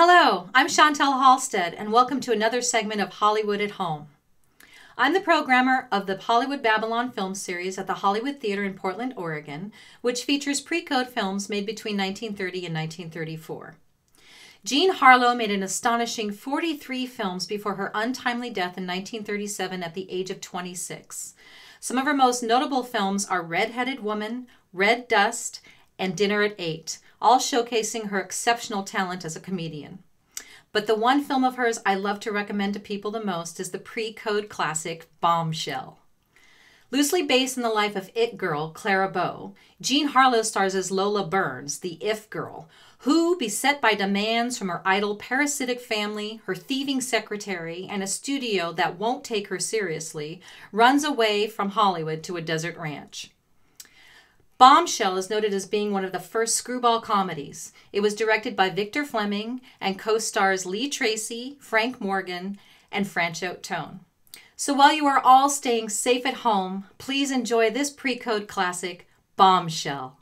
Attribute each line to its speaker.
Speaker 1: Hello, I'm Chantel Halstead, and welcome to another segment of Hollywood at Home. I'm the programmer of the Hollywood Babylon film series at the Hollywood Theater in Portland, Oregon, which features pre code films made between 1930 and 1934. Jean Harlow made an astonishing 43 films before her untimely death in 1937 at the age of 26. Some of her most notable films are Red Headed Woman, Red Dust, and Dinner at Eight, all showcasing her exceptional talent as a comedian. But the one film of hers I love to recommend to people the most is the pre code classic Bombshell. Loosely based on the life of It Girl, Clara Bow, Jean Harlow stars as Lola Burns, the If Girl, who, beset by demands from her idle parasitic family, her thieving secretary, and a studio that won't take her seriously, runs away from Hollywood to a desert ranch. Bombshell is noted as being one of the first screwball comedies. It was directed by Victor Fleming and co stars Lee Tracy, Frank Morgan, and Franchot Tone. So while you are all staying safe at home, please enjoy this pre code classic, Bombshell.